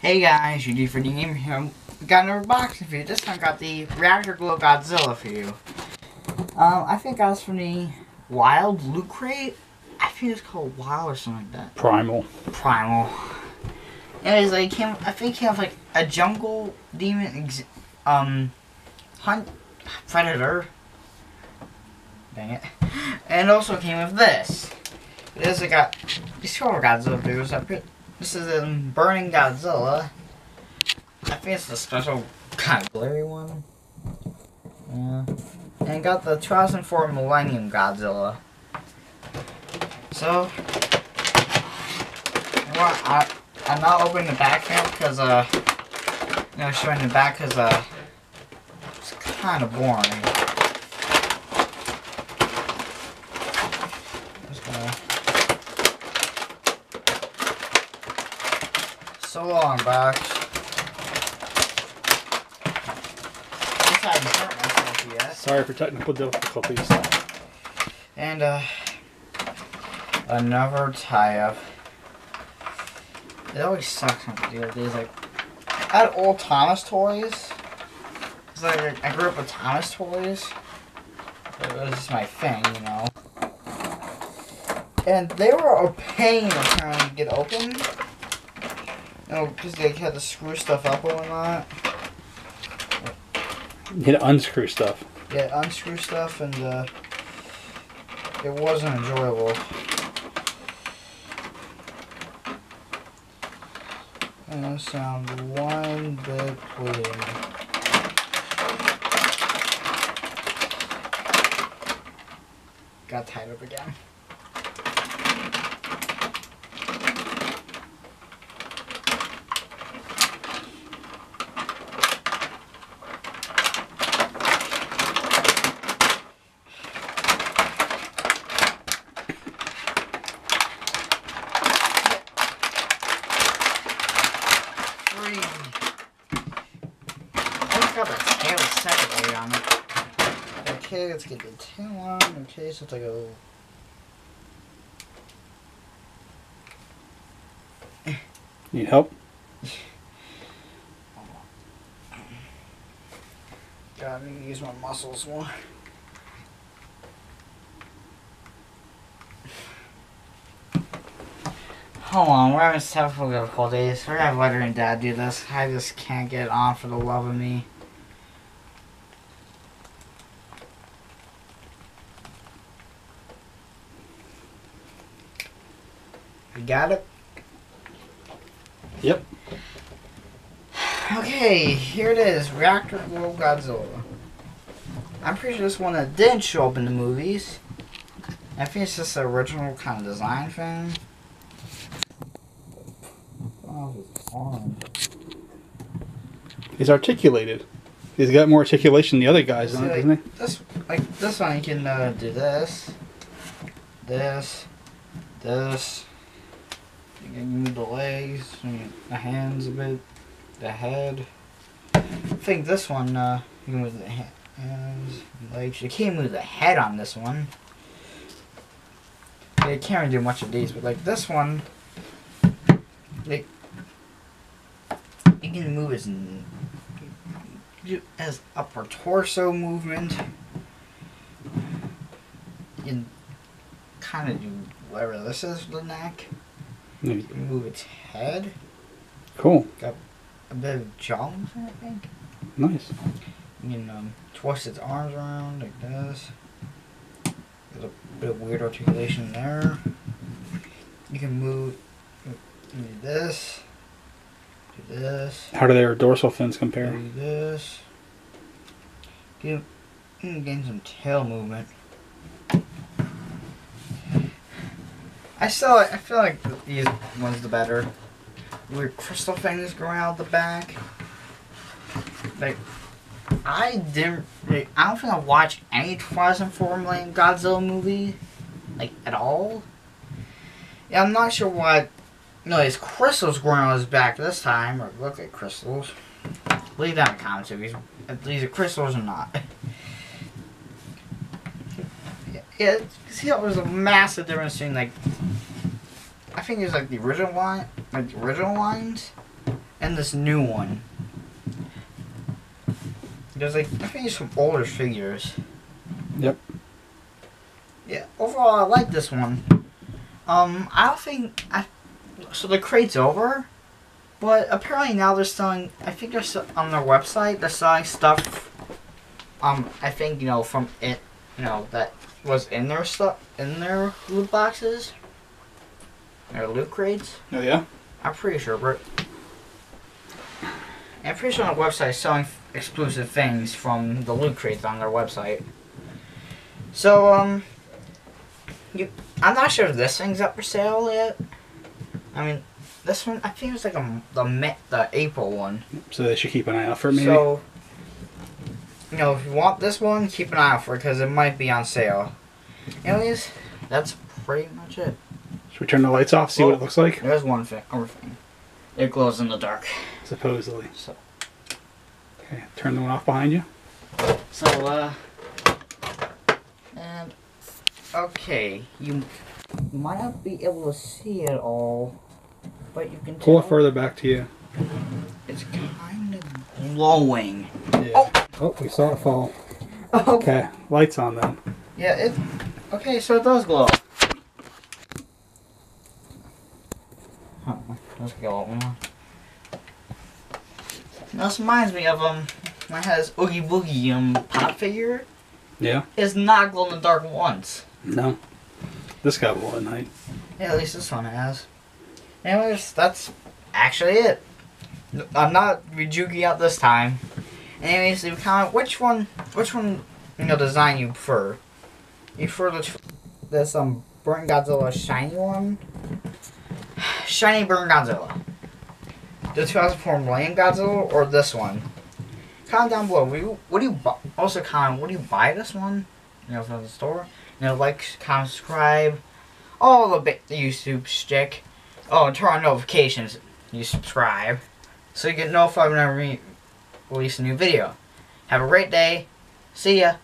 Hey guys, you for the game here. We got another box for you. This time got the Reactor Glow Godzilla for you. Um, I think I was from the Wild Loot Crate. I think it's called Wild or something like that. Primal. Primal. Anyways, like came. I think he came with like a jungle demon, ex- um, hunt predator. Dang it! And also came with this. It is like a these Godzilla figures. I put this is a burning Godzilla. I think it's the special kind of glary one. Yeah. And got the 2004 Millennium Godzilla. So, I, I'm not opening the back now because, uh, you know, showing the back because, uh, it's kind of boring. Just gonna... So long, box. This I haven't hurt myself yet. Sorry for technical difficulties. And uh another tie up. It always sucks when you do these like I had old Thomas toys. Cause like I grew up with Thomas toys. It was just my thing, you know. And they were a pain trying to get open. Know, because they had to screw stuff up and whatnot. You had to unscrew stuff. Yeah, unscrew stuff and uh, it wasn't enjoyable. And I sound one bit. Got tied up again. Three. I just got the tail separately on it. Okay, let's get the tail on. Okay, so it's like a. Need help? God, I need to use my muscles more. Hold on, we're having several difficulties. We're gonna have Letter and Dad do this. I just can't get it on for the love of me. Got it? Yep. Okay, here it is. Reactor Glow Godzilla. I'm pretty sure this one that didn't show up in the movies. I think it's just the original kind of design thing. He's articulated. He's got more articulation than the other guys, See, it, like, doesn't he? this, like this one, you can uh, do this, this, this. Move the legs, and the hands a bit, the head. I think this one, uh, you can move the hands, legs. You can't move the head on this one. You can't really do much of these, but like this one, like you can move his as upper torso movement. You can kind of do whatever this is the neck. Maybe. move its head, Cool. Got a bit of jaw I think. Nice. You can um, twist its arms around like this. There's a bit of weird articulation there. You can move do this, do this. How do their dorsal fins compare? Do this. Get, gain some tail movement. I still, I feel like these ones the better. Weird crystal things growing out the back. Like, I didn't, like, I don't think I watched any 2004 Millennium Godzilla movie, like, at all. Yeah, I'm not sure what, no, these crystals growing on his back this time, or look like crystals. Leave that in the comments if these, if these are crystals or not. Yeah, yeah see, there was a massive difference between like, I think was like the original line, like the original lines, and this new one. There's like I think it's some older figures. Yep. Yeah, overall I like this one. Um, I don't think I. So the crate's over, but apparently now they're selling. I think they're on their website. They're selling stuff. Um, I think you know from it, you know that was in their stuff in their loot boxes. Their loot crates. Oh yeah. I'm pretty sure, but I'm pretty sure on the website is selling exclusive things from the loot crates on their website. So um, you, I'm not sure if this thing's up for sale yet. I mean, this one I think it's like a the the April one. So they should keep an eye out for it, maybe. So you know, if you want this one, keep an eye out for it because it might be on sale. Anyways, that's pretty much it. Should we turn the lights off? See what it looks like. There's one thing. It glows in the dark. Supposedly. So. Okay. Turn the one off behind you. So, uh, and okay, you you might not be able to see it all, but you can Pull it further back to you. it's kind of glowing. Yeah. Oh. Oh, we saw it fall. Okay. Okay. Lights on then. Yeah, it. Okay, so it does glow. Let's go one. This reminds me of um, when I had this Oogie Boogie um pop figure. Yeah. It's not glow in the dark once. No. This got one at night. Yeah, at least this one has. Anyways, that's actually it. I'm not rejuking out this time. Anyways, leave a comment. Which one? Which one? You know, design you prefer? You prefer the this um Burnt Godzilla shiny one? Shiny Burnt Godzilla. The 2004 Millennium Godzilla or this one? Comment down below. You, what do you bu- also comment? Would you buy this one? You know, from the store. You know, like, comment, subscribe all the bit YouTube stick. Oh, and turn on notifications. You subscribe, so you get notified whenever we release a new video. Have a great day. See ya.